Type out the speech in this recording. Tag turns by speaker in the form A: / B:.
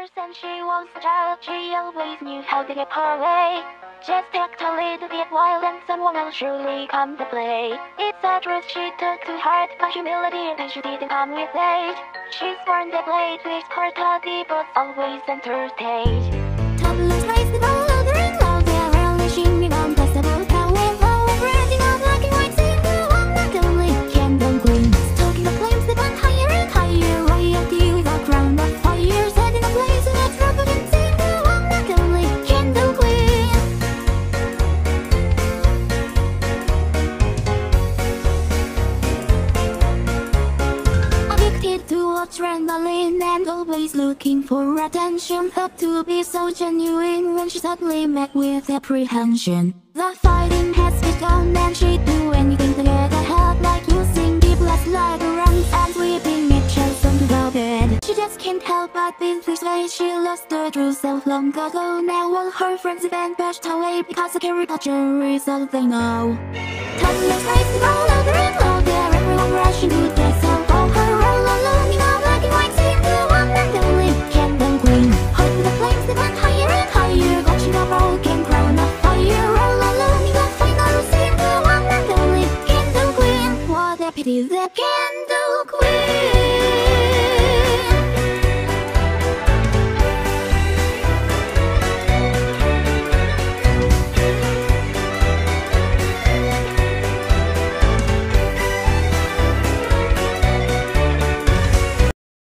A: course, and she was a child. She always knew how to get her way. Just act a little bit wild, and someone will surely come to play. It's a truth she took to heart, my humility, and she didn't come with age. She's born to play with her toddy, but always center stage.
B: Toddlers the to adrenaline and always looking for attention. Hope to be so genuine when she suddenly met with apprehension. The fighting has begun and she'd do anything to get ahead Like using deep less labyrinth and sweeping each else onto the bed. She just can't help but be this way. She lost her true self long ago. Now all her friends have been pushed away Because the caricature is all they know deputy the candle queen